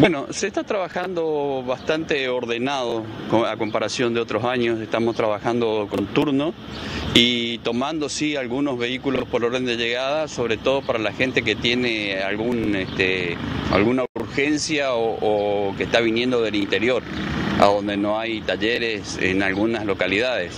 Bueno, se está trabajando bastante ordenado a comparación de otros años. Estamos trabajando con turno y tomando sí algunos vehículos por orden de llegada, sobre todo para la gente que tiene algún, este, alguna urgencia o, que está viniendo del interior, a donde no hay talleres en algunas localidades.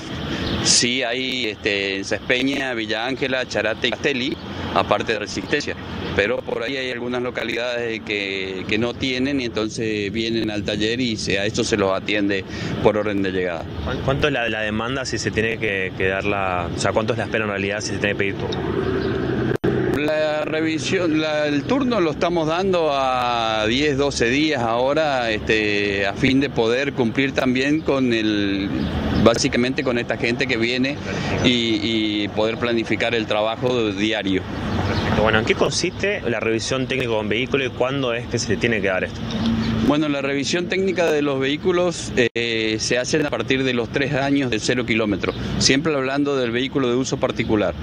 Sí hay este, en Cespeña, Villa Ángela, Charate y Castelli, aparte de Resistencia pero por ahí hay algunas localidades que, no tienen y entonces vienen al taller y a esto se los atiende por orden de llegada. ¿Cuánto es la, la demanda si se tiene que, dar la, o sea, cuánto es la espera en realidad si se tiene que pedir turno? La revisión, el turno lo estamos dando a 10, 12 días ahora, este, a fin de poder cumplir también con el, básicamente con esta gente que viene y, poder planificar el trabajo diario. Bueno, ¿en qué consiste la revisión técnica un vehículo y cuándo es que se le tiene que dar esto? Bueno, la revisión técnica de los vehículos eh, se hace a partir de los tres años de cero kilómetros, siempre hablando del vehículo de uso particular.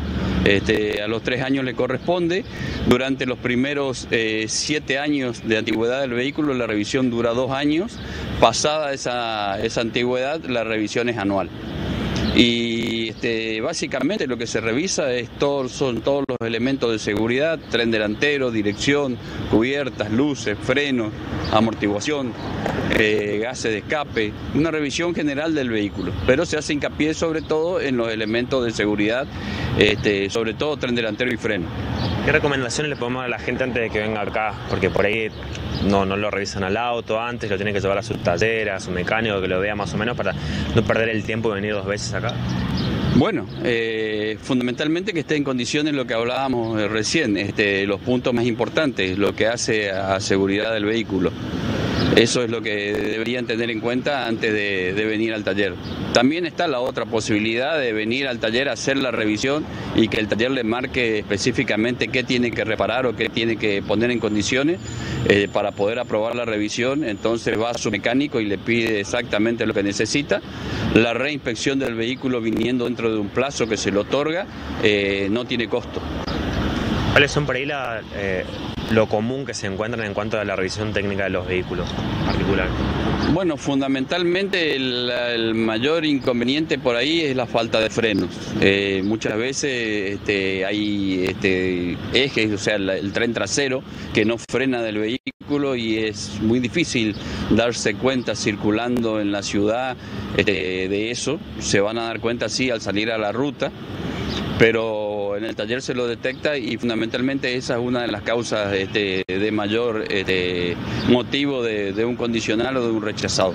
Este, a los tres años le corresponde. Durante los primeros eh, siete años de antigüedad del vehículo, la revisión dura dos años. Pasada esa, esa antigüedad, la revisión es anual. Y este, básicamente lo que se revisa es son todos los elementos de seguridad, tren delantero, dirección, cubiertas, luces, frenos, amortiguación, eh, gases de escape, una revisión general del vehículo, pero se hace hincapié sobre todo en los elementos de seguridad, este, sobre todo tren delantero y freno. ¿Qué recomendaciones le podemos dar a la gente antes de que venga acá? Porque por ahí no, no lo revisan al auto antes, lo tienen que llevar a su taller, a su mecánico, que lo vea más o menos para no perder el tiempo de venir dos veces acá. Bueno, eh, fundamentalmente que esté en condiciones lo que hablábamos eh, recién, este, los puntos más importantes, lo que hace a seguridad del vehículo. Eso es lo que deberían tener en cuenta antes de, venir al taller. También está la otra posibilidad de venir al taller a hacer la revisión y que el taller le marque específicamente qué tiene que reparar o qué tiene que poner en condiciones eh, para poder aprobar la revisión. Entonces va a su mecánico y le pide exactamente lo que necesita. La reinspección del vehículo viniendo dentro de un plazo que se le otorga eh, no tiene costo. ¿Cuáles son por ahí la, eh, lo común que se encuentran en cuanto a la revisión técnica de los vehículos particulares? Bueno, fundamentalmente el, mayor inconveniente por ahí es la falta de frenos. Eh, muchas veces este, hay este, ejes, o sea, el, tren trasero que no frena del vehículo y es muy difícil darse cuenta circulando en la ciudad este, de eso. Se van a dar cuenta sí al salir a la ruta, pero en el taller se lo detecta y fundamentalmente esa es una de las causas este, de mayor este, motivo de, un condicional o de un rechazado.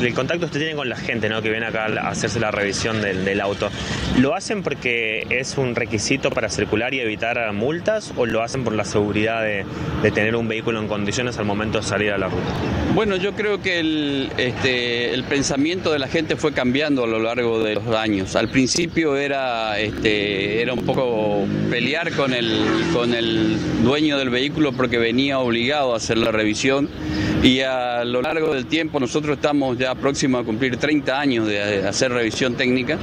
el contacto usted tiene con la gente ¿no? que viene acá a hacerse la revisión del, auto, ¿lo hacen porque es un requisito para circular y evitar multas o lo hacen por la seguridad de, tener un vehículo en condiciones al momento de salir a la ruta? Bueno, yo creo que el, este, el pensamiento de la gente fue cambiando a lo largo de los años. Al principio era, este, era un poco pelear con el, con el dueño del vehículo porque venía obligado a hacer la revisión y a lo largo del tiempo nosotros estamos ya próximos a cumplir 30 años de hacer revisión técnica.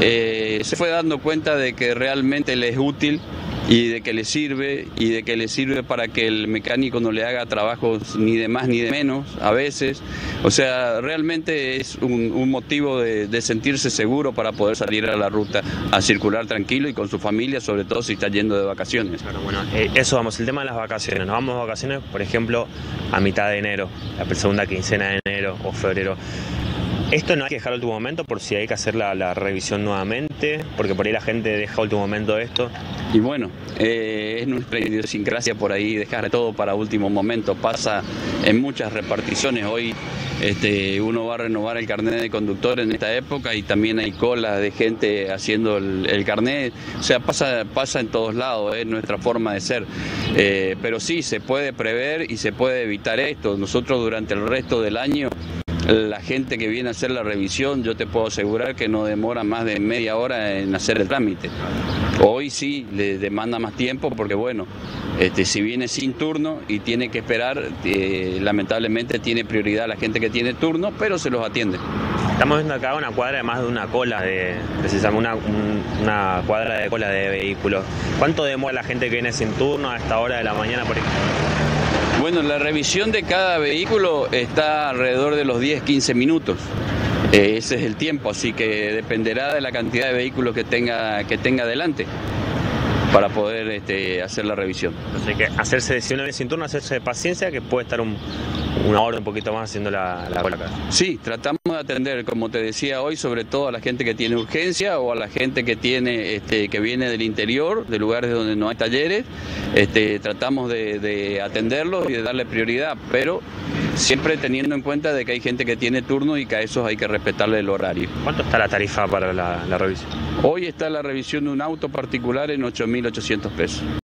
Eh, se fue dando cuenta de que realmente le es útil y de que le sirve y de que le sirve para que el mecánico no le haga trabajos ni de más ni de menos a veces. O sea, realmente es un, motivo de, sentirse seguro para poder salir a la ruta a circular tranquilo y con su familia, sobre todo si está yendo de vacaciones. bueno, eh, eso vamos, el tema de las vacaciones. Nos vamos de vacaciones, por ejemplo, a mitad de enero, la segunda quincena de enero o febrero. Esto no hay que dejar último momento por si hay que hacer la, revisión nuevamente, porque por ahí la gente deja último momento esto. Y bueno, eh, es nuestra idiosincrasia por ahí dejar todo para último momento. Pasa en muchas reparticiones. Hoy este, uno va a renovar el carnet de conductor en esta época y también hay cola de gente haciendo el, carnet. O sea, pasa, pasa en todos lados, es nuestra forma de ser. Eh, pero sí, se puede prever y se puede evitar esto. Nosotros durante el resto del año la gente que viene a hacer la revisión, yo te puedo asegurar que no demora más de media hora en hacer el trámite. Hoy sí le demanda más tiempo porque, bueno, este, si viene sin turno y tiene que esperar, eh, lamentablemente tiene prioridad la gente que tiene turno, pero se los atiende. Estamos viendo acá una cuadra de más de una cola de, precisamente una, una cuadra de cola de vehículos. ¿Cuánto demora la gente que viene sin turno a esta hora de la mañana, por ejemplo? Bueno, la revisión de cada vehículo está alrededor de los 10-15 minutos. Eh, ese es el tiempo, así que dependerá de la cantidad de vehículos que tenga, que tenga adelante para poder este, hacer la revisión. Así que hacerse, si uno viene sin turno, hacerse de paciencia, que puede estar una hora un poquito más haciendo la, la acá. Sí, tratamos atender, como te decía hoy, sobre todo a la gente que tiene urgencia o a la gente que tiene, este, que viene del interior, de lugares donde no hay talleres. Este, tratamos de, de atenderlos y de darle prioridad, pero siempre teniendo en cuenta de que hay gente que tiene turno y que a esos hay que respetarle el horario. ¿Cuánto está la tarifa para la, la revisión? Hoy está la revisión de un auto particular en 8.800 pesos.